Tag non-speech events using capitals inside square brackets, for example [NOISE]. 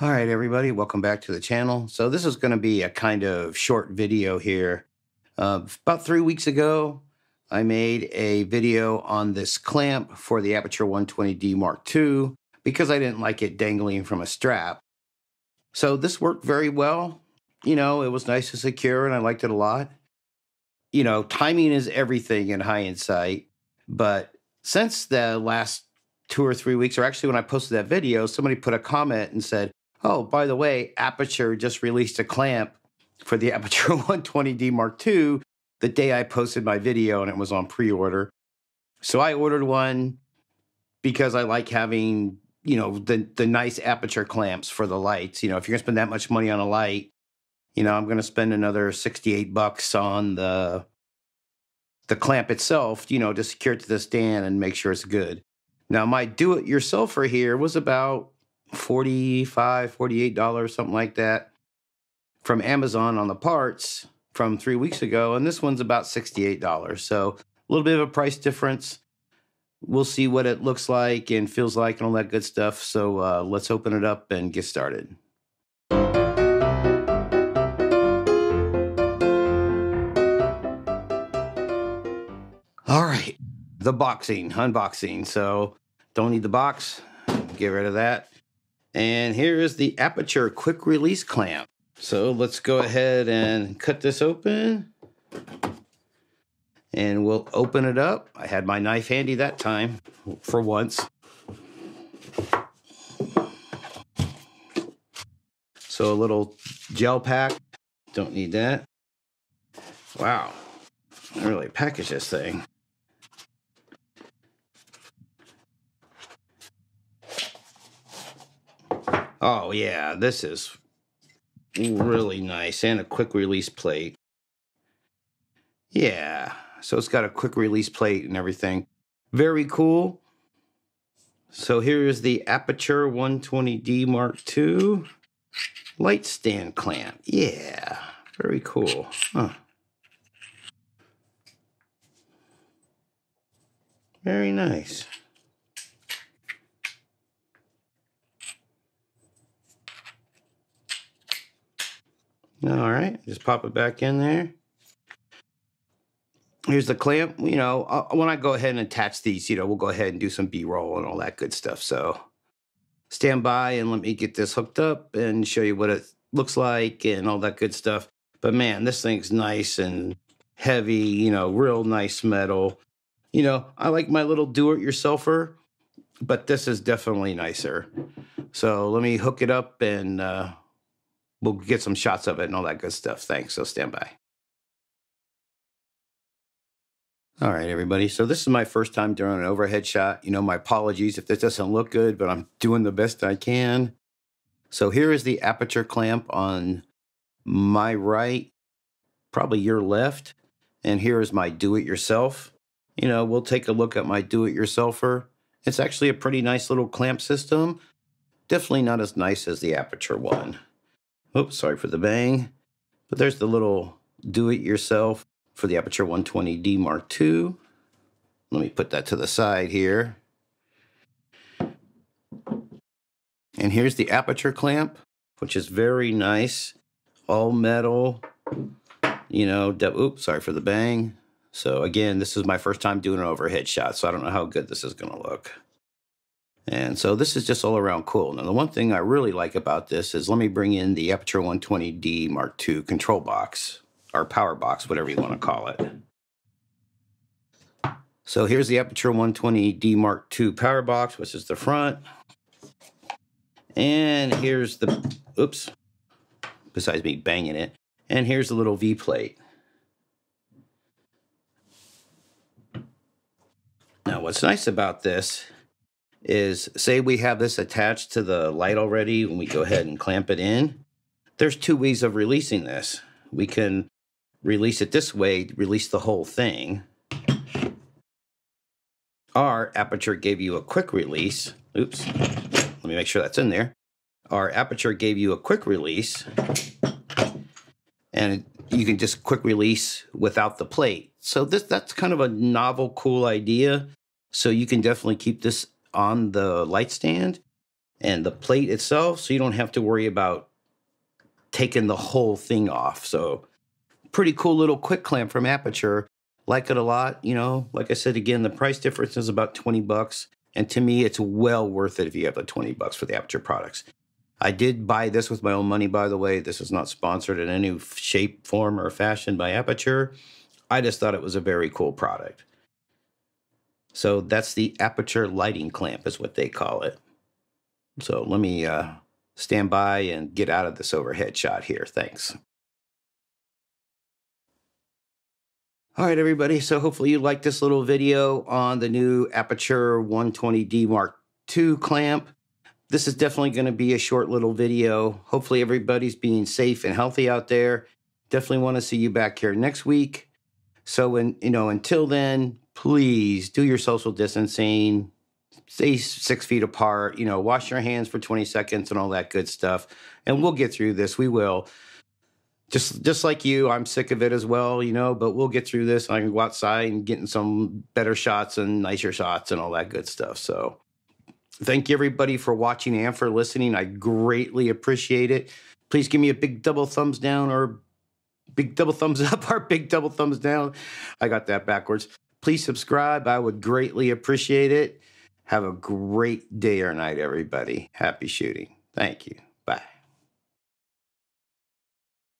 All right, everybody, welcome back to the channel. So this is going to be a kind of short video here. Uh, about three weeks ago, I made a video on this clamp for the Aputure 120D Mark II because I didn't like it dangling from a strap. So this worked very well. You know, it was nice and secure and I liked it a lot. You know, timing is everything in high-end sight, but since the last two or three weeks, or actually when I posted that video, somebody put a comment and said, Oh, by the way, Aputure just released a clamp for the [LAUGHS] Aputure 120D Mark II the day I posted my video and it was on pre order. So I ordered one because I like having, you know, the, the nice Aputure clamps for the lights. You know, if you're going to spend that much money on a light, you know, I'm going to spend another 68 bucks on the the clamp itself, you know, to secure it to the stand and make sure it's good. Now, my do it yourselfer here was about 45 $48, something like that, from Amazon on the parts from three weeks ago. And this one's about $68. So a little bit of a price difference. We'll see what it looks like and feels like and all that good stuff. So uh, let's open it up and get started. All right, the boxing, unboxing. So don't need the box, get rid of that. And here is the Aputure quick release clamp. So let's go ahead and cut this open. And we'll open it up. I had my knife handy that time for once. So a little gel pack. Don't need that. Wow. I really package this thing. Oh, yeah, this is really nice. And a quick release plate. Yeah, so it's got a quick release plate and everything. Very cool. So here is the Aputure 120D Mark II light stand clamp. Yeah, very cool. Huh. Very nice. All right, just pop it back in there. Here's the clamp. You know, when I go ahead and attach these, you know, we'll go ahead and do some B-roll and all that good stuff. So stand by and let me get this hooked up and show you what it looks like and all that good stuff. But man, this thing's nice and heavy, you know, real nice metal. You know, I like my little do-it-yourselfer, but this is definitely nicer. So let me hook it up and uh, we'll get some shots of it and all that good stuff. Thanks. So stand by. All right, everybody. So this is my first time doing an overhead shot. You know, my apologies if this doesn't look good, but I'm doing the best I can. So here is the Aputure clamp on my right, probably your left. And here is my do-it-yourself. You know, we'll take a look at my do-it-yourselfer. It's actually a pretty nice little clamp system. Definitely not as nice as the Aputure one. Oops, sorry for the bang. But there's the little do-it-yourself for the Aputure 120D Mark II. Let me put that to the side here. And here's the Aputure clamp, which is very nice. All metal, you know, oops, sorry for the bang. So again, this is my first time doing an overhead shot, so I don't know how good this is going to look. And so this is just all around cool. Now, the one thing I really like about this is let me bring in the Aputure 120D Mark II control box, or power box, whatever you want to call it. So here's the Aputure 120D Mark II power box, which is the front. And here's the, oops, besides me banging it. And here's the little V plate. Now, what's nice about this is say we have this attached to the light already when we go ahead and clamp it in. There's two ways of releasing this. We can release it this way, release the whole thing. Our Aputure gave you a quick release. Oops, let me make sure that's in there. Our Aputure gave you a quick release and you can just quick release without the plate. So this that's kind of a novel, cool idea. So you can definitely keep this on the light stand. and the plate itself, so you don't have to worry about taking the whole thing off. So pretty cool little quick clamp from Aputure. Like it a lot, you know. Like I said again, the price difference is about 20 bucks. And to me, it's well worth it if you have the 20 bucks for the Aputure products. I did buy this with my own money, by the way. This is not sponsored in any shape, form, or fashion by Aputure. I just thought it was a very cool product. So that's the Aputure lighting clamp, is what they call it. So let me uh, stand by and get out of this overhead shot here. Thanks. All right, everybody. So hopefully you liked this little video on the new Aputure 120D Mark II clamp. This is definitely going to be a short little video. Hopefully everybody's being safe and healthy out there. Definitely want to see you back here next week. So, when, you know, until then, please do your social distancing, stay six feet apart, you know, wash your hands for 20 seconds and all that good stuff. And we'll get through this. We will. Just just like you, I'm sick of it as well, you know, but we'll get through this. I can go outside and getting some better shots and nicer shots and all that good stuff. So thank you everybody for watching and for listening. I greatly appreciate it. Please give me a big double thumbs down or big double thumbs [LAUGHS] up or big double thumbs down. I got that backwards. Please subscribe. I would greatly appreciate it. Have a great day or night, everybody. Happy shooting. Thank you.